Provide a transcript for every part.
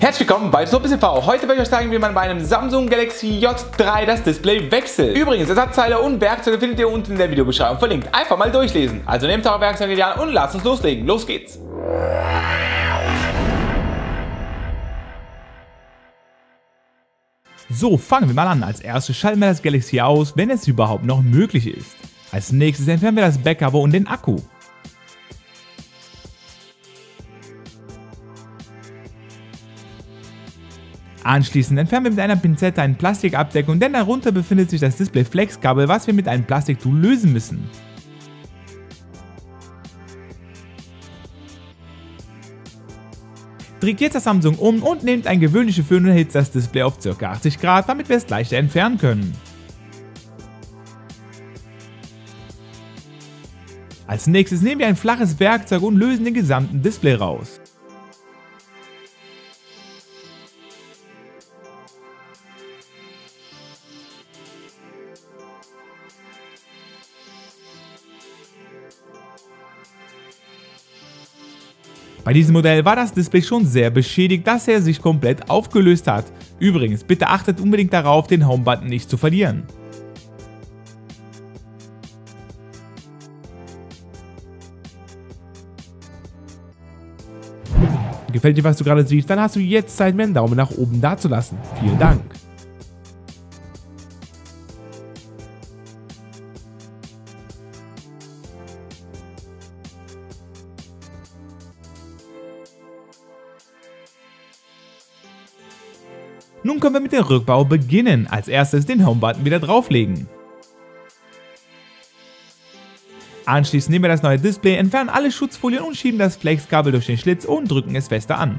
Herzlich willkommen bei SoPCV. Heute werde ich euch zeigen, wie man bei einem Samsung Galaxy J3 das Display wechselt. Übrigens, Ersatzteile und Werkzeuge findet ihr unten in der Videobeschreibung verlinkt. Einfach mal durchlesen. Also nehmt eure Werkzeuge in die Hand und lasst uns loslegen. Los geht's! So, fangen wir mal an. Als erstes schalten wir das Galaxy aus, wenn es überhaupt noch möglich ist. Als nächstes entfernen wir das Backcover und den Akku. Anschließend entfernen wir mit einer Pinzette eine Plastikabdeckung, denn darunter befindet sich das Display Flex Kabel, was wir mit einem Plastiktool lösen müssen. Dreht jetzt das Samsung um und nehmt ein gewöhnliche Föhn und erhitzt das Display auf ca. 80 Grad, damit wir es leichter entfernen können. Als nächstes nehmen wir ein flaches Werkzeug und lösen den gesamten Display raus. Bei diesem Modell war das Display schon sehr beschädigt, dass er sich komplett aufgelöst hat. Übrigens, bitte achtet unbedingt darauf, den Home-Button nicht zu verlieren. Gefällt dir, was du gerade siehst, dann hast du jetzt Zeit, mir einen Daumen nach oben dazulassen. Vielen Dank. Nun können wir mit dem Rückbau beginnen. Als erstes den Home-Button wieder drauflegen. Anschließend nehmen wir das neue Display, entfernen alle Schutzfolien und schieben das Flexkabel durch den Schlitz und drücken es fester an.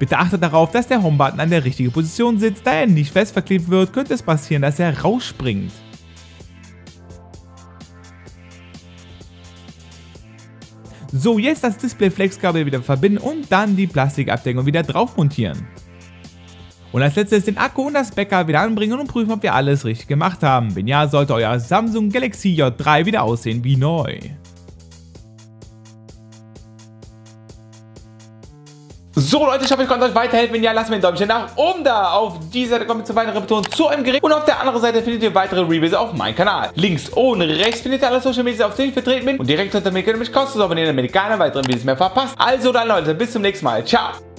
Bitte achtet darauf, dass der Home-Button an der richtigen Position sitzt, da er nicht fest verklebt wird, könnte es passieren, dass er rausspringt. So, jetzt das Display-Flex-Kabel wieder verbinden und dann die Plastikabdeckung wieder drauf montieren. Und als letztes den Akku und das Backup wieder anbringen und prüfen, ob wir alles richtig gemacht haben. Wenn ja, sollte euer Samsung Galaxy J3 wieder aussehen wie neu. So Leute, ich hoffe, ich konnte euch weiterhelfen. Wenn ja, lasst mir ein Däumchen nach oben da. Auf dieser Seite kommt ihr zu weiteren Betonungen zu einem Gerät. Und auf der anderen Seite findet ihr weitere Reviews auf meinem Kanal. Links und rechts findet ihr alle Social Media, auf denen ich vertreten bin. Und direkt unter mir könnt ihr mich kostenlos abonnieren, damit ihr keine weiteren Videos mehr verpasst. Also dann Leute, bis zum nächsten Mal. Ciao.